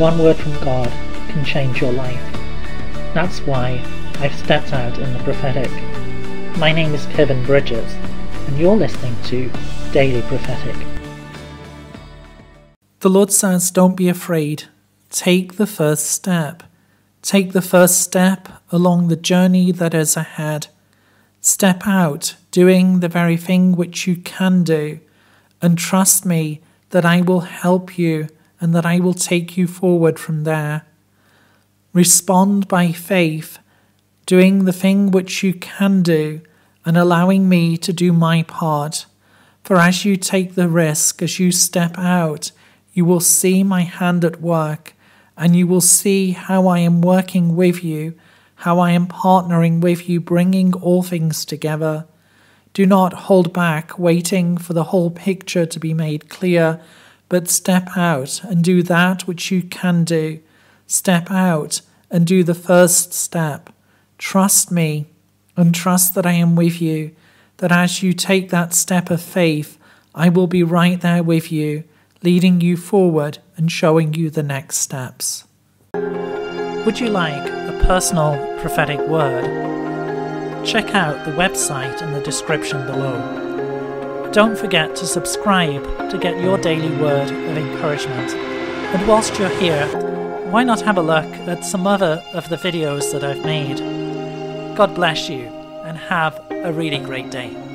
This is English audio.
one word from God can change your life. That's why I've stepped out in the prophetic. My name is Kevin Bridges, and you're listening to Daily Prophetic. The Lord says, Don't be afraid. Take the first step. Take the first step along the journey that is ahead. Step out, doing the very thing which you can do, and trust me that I will help you and that I will take you forward from there. Respond by faith, doing the thing which you can do, and allowing me to do my part. For as you take the risk, as you step out, you will see my hand at work, and you will see how I am working with you, how I am partnering with you, bringing all things together. Do not hold back, waiting for the whole picture to be made clear, but step out and do that which you can do. Step out and do the first step. Trust me and trust that I am with you, that as you take that step of faith, I will be right there with you, leading you forward and showing you the next steps. Would you like a personal prophetic word? Check out the website in the description below. Don't forget to subscribe to get your daily word of encouragement. And whilst you're here, why not have a look at some other of the videos that I've made? God bless you and have a really great day.